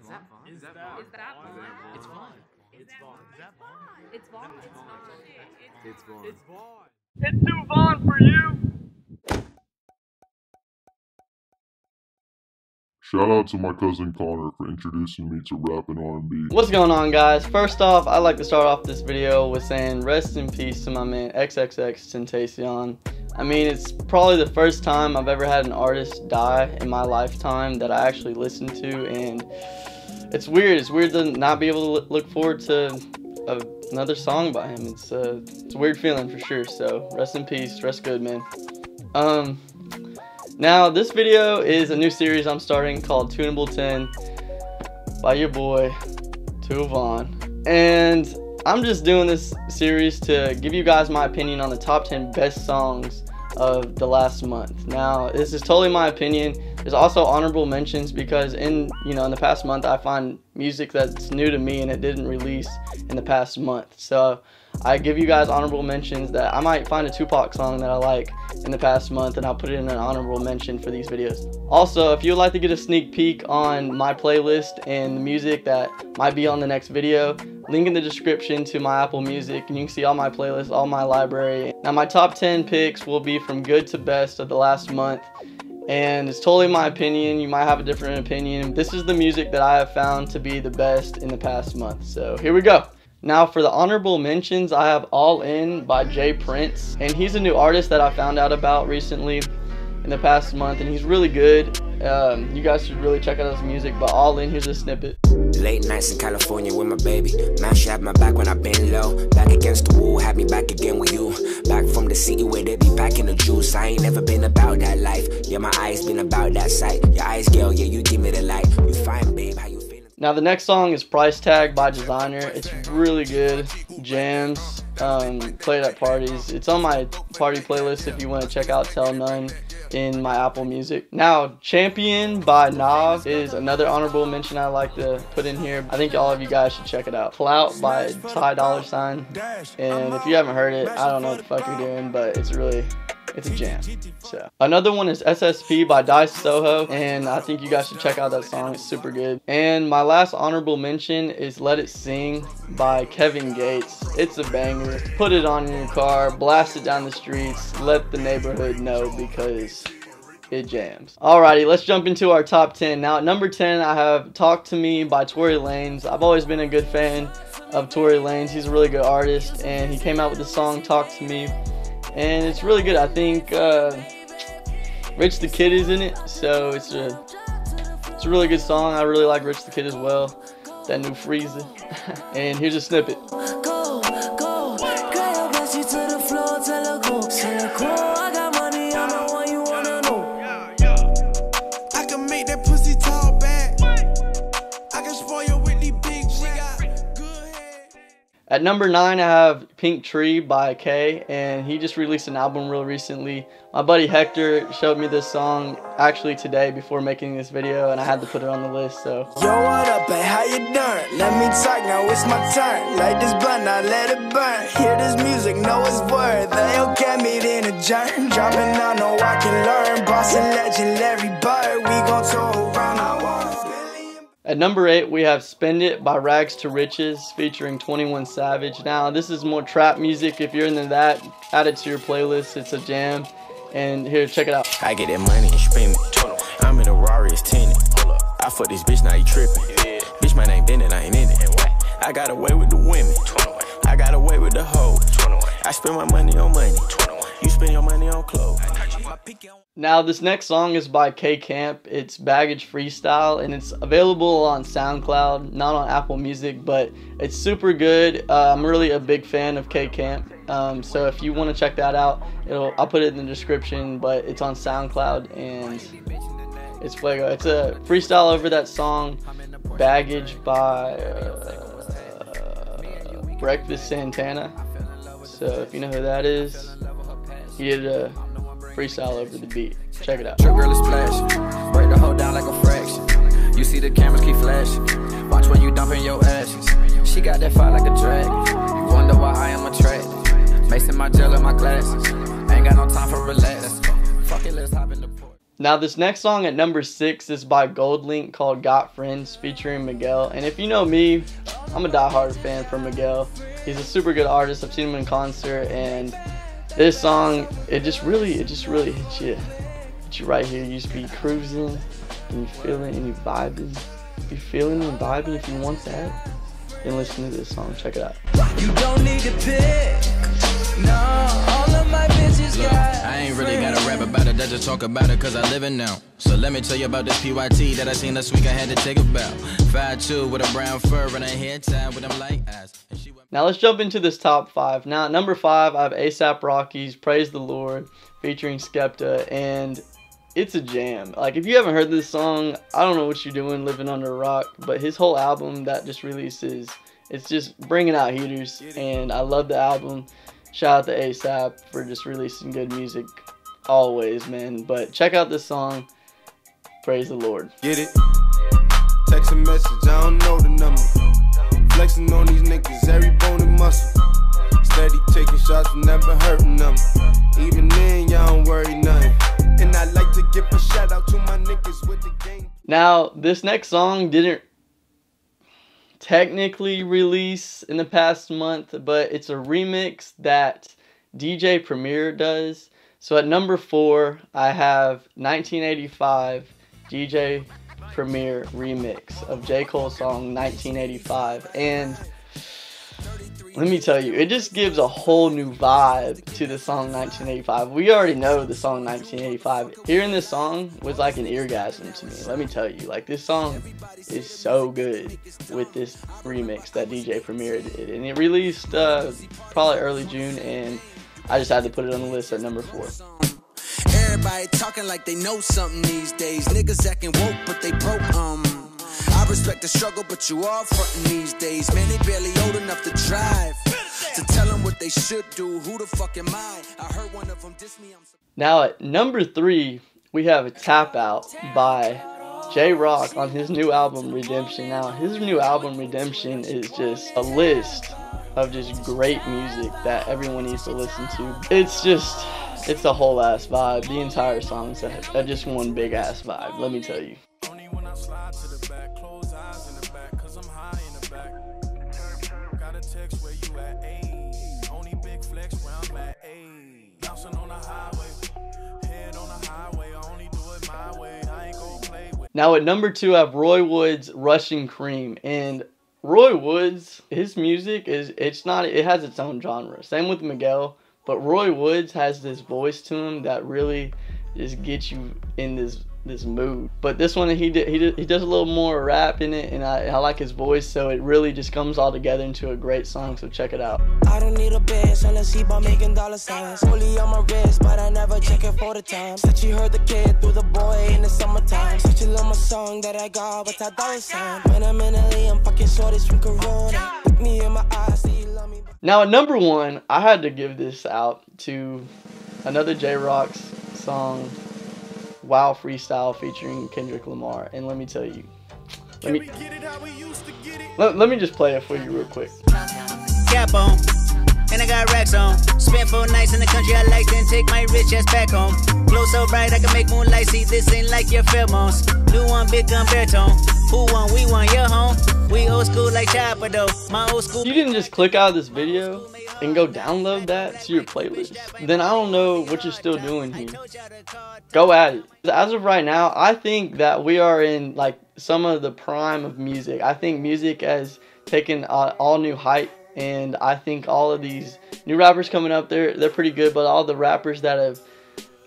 Is that Vaughn? Is that Vaughn? Vaughn? It's Vaughn. It's Vaughn. Is that Vaughn? It's Vaughn. It's not. It's Vaughn. It's Vaughn. It's too Vaughn for you. Shout out to my cousin Connor for introducing me to rap and R&B. What's going on guys? First off, I'd like to start off this video with saying rest in peace to my man XXX Tentacion. I mean, it's probably the first time I've ever had an artist die in my lifetime that I actually listened to and it's weird. It's weird to not be able to look forward to a, another song by him. It's, uh, it's a weird feeling for sure. So rest in peace. Rest good, man. Um, now, this video is a new series I'm starting called Tunable 10 by your boy, Too Vaughn. And I'm just doing this series to give you guys my opinion on the top 10 best songs of the last month. Now, this is totally my opinion. There's also honorable mentions because in, you know, in the past month I find music that's new to me and it didn't release in the past month. So, I give you guys honorable mentions that I might find a Tupac song that I like in the past month and I'll put it in an honorable mention for these videos. Also, if you would like to get a sneak peek on my playlist and the music that might be on the next video, link in the description to my Apple Music and you can see all my playlists, all my library. Now my top 10 picks will be from good to best of the last month and it's totally my opinion. You might have a different opinion. This is the music that I have found to be the best in the past month. So here we go. Now for the honorable mentions, I have All In by Jay Prince. And he's a new artist that I found out about recently in the past month and he's really good. Um, you guys should really check out his music, but All In, here's a snippet. Late nights in California with my baby. Man, she had my back when I been low. Back against the wall, had me back again with you. Back from the city where they be packing the juice. I ain't never been about that life. Yeah, my eyes been about that sight. Your eyes, girl, yeah, you give me the light. You fine, babe, how you? Now the next song is Price Tag by Desiigner. It's really good. Jams, um, played at parties. It's on my party playlist if you want to check out Tell None in my Apple Music. Now Champion by Nav is another honorable mention I like to put in here. I think all of you guys should check it out. Clout by Ty Dollar Sign. And if you haven't heard it, I don't know what the fuck you're doing, but it's really it's a jam. So another one is SSP by Dice Soho, and I think you guys should check out that song. It's super good. And my last honorable mention is Let It Sing by Kevin Gates. It's a banger. Put it on in your car, blast it down the streets, let the neighborhood know because it jams. Alrighty, let's jump into our top 10. Now at number 10, I have Talk to Me by Tory Lanez. I've always been a good fan of Tory Lanez. He's a really good artist, and he came out with the song Talk to Me and it's really good. I think uh, Rich the Kid is in it, so it's a it's a really good song. I really like Rich the Kid as well. That new Freezer. and here's a snippet. At number nine, I have Pink Tree by K, and he just released an album real recently. My buddy Hector showed me this song actually today before making this video, and I had to put it on the list. So Yo, what up, babe? How you doing? Let me talk now, it's my turn. Light this blunt, now let it burn. Hear this music, know it's worth. They'll get me in a journey. Dropping, I know I can learn. Boss and legendary bird. We gon' tour. At number 8, we have Spend It by Rags to Riches featuring 21 Savage. Now, this is more trap music. If you're into that, add it to your playlist. It's a jam. And here, check it out. I get that money and spend it. I'm in a Rari, it's tinted. I fuck this bitch, now you tripping. Bitch, my name Bennett, I ain't in it. I got away with the women. I got away with the hoes. I spend my money on money. You spend your money on clothes. Now, this next song is by K Camp. It's Baggage Freestyle, and it's available on SoundCloud, not on Apple Music, but it's super good. Uh, I'm really a big fan of K Camp. Um, so if you want to check that out, I'll put it in the description. But it's on SoundCloud and it's Fuego. It's a freestyle over that song, Baggage by uh, Breakfast Santana. So if you know who that is, he did a freestyle over the beat. Check it out. Girl is splashing. Break the hoe down like a fraction. You see the cameras keep flashing. Watch when you dumping your ashes. She got that fire like a dragon. You wonder why I am attracted. Mason my gel in my glasses. Ain't got no time for relax. Fuck it, let's hop in the port. Now this next song at number six is by GoldLink called Got Friends featuring Miguel. And if you know me, I'm a diehard fan for Miguel. He's a super good artist. I've seen him in concert and this song, it just really, it just really hits you, hits you right here. You just be cruising and you feeling and you vibing. You feeling and vibing if you want that, then listen to this song. Check it out. You don't need to pick. No, uh-uh. I just talk about it cause I live it now. So let me tell you about this PYT that I seen last week I had to take a bow. 5'2 with a brown fur and a head tie with them light eyes. Now let's jump into this top five. Now number five, I have ASAP Rocky's "Praise the Lord" featuring Skepta, and it's a jam. Like if you haven't heard this song, I don't know what you're doing living under a rock. But his whole album that just releases, it's just bringing out heaters, and I love the album. Shout out to ASAP for just releasing good music, always, man. But check out this song, "Praise the Lord." Get it? Text a message, I don't know the number. Flexing on these niggas, every bone and muscle. Steady taking shots, never hurting them. Even then, y'all don't worry nothing. And I like to give a shout out to my niggas with the game. Now, this next song didn't technically release in the past month, but it's a remix that DJ Premier does. So at number four, I have 1985 DJ Premier remix of J. Cole's song 1985. And let me tell you, it just gives a whole new vibe to the song 1985. We already know the song 1985. Hearing this song was like an eargasm to me. Let me tell you, like this song is so good with this remix that DJ Premier did, and it released uh, probably early June, and I just had to put it on the list at number four. Everybody talking like they know something these days. Niggas acting woke, but they broke. Um, I respect the struggle, but you all frontin' these days. Man, they barely old enough to drive. To tell them what they should do. Who the fuck am I? I heard one of them diss me. I'm so- Now at number three, we have a Tap Out by Jay Rock on his new album Redemption. Now his new album Redemption is just a list of just great music that everyone needs to listen to. It's just it's a whole ass vibe. The entire song's a, a just one big ass vibe. Let me tell you. Only when I slide to the back, close eyes in the back, cause I'm high in the back. Got a text where you at, ayy. Only big flex round at, ayy. Bouncing on the highway, head on the highway, I only do it my way. I ain't gon' play with. Now at number two, I have Roy Woods Russian Cream. And Roy Woods, his music is it's not it has its own genre. Same with Miguel. But Roy Woods has this voice to him that really just gets you in this this mood. But this one he did, he did, he does a little more rap in it, and I, I like his voice, so it really just comes all together into a great song. So check it out. I don't need a bitch unless he about making dollar signs. Only on my wrist, but I never check it for the time. Said she heard the kid through the boy in the summertime. Said she love my song that I got with that dollar sign. When I'm in LA, I'm fucking shorties from Corona. Look me in my eyes, say you love me. Now at number one, I had to give this out to another Jay Rock's song, Wow Freestyle featuring Kendrick Lamar. And let me tell you, let me Get it how we used to get it. let, let me just play it for you real quick. cap on. And I got racks on. Spent four nights in the country I like, then take my rich ass back home. Glow so bright I can make moonlight see. This ain't like your pheromones. New one, big gun baritone. Who won? We won. Your home. We old school like Chopper though. My old school. You didn't just click out of this video and go download that to your playlist. Then I don't know what you're still doing here. Go at it. As of right now, I think that we are in like some of the prime of music. I think music has taken uh, all new height, and I think all of these new rappers coming up, they're they're pretty good. But all the rappers that have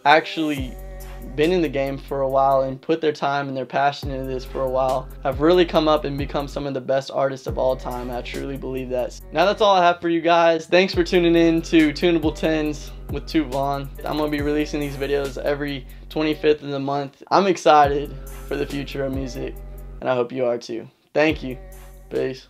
actually been in the game for a while and put their time and their passion into this for a while have really come up and become some of the best artists of all time. I truly believe that. Now that's all I have for you guys. Thanks for tuning in to Tunable Tens with Too Vaughn. I'm gonna be releasing these videos every 25th of the month. I'm excited for the future of music and I hope you are too. Thank you. Peace.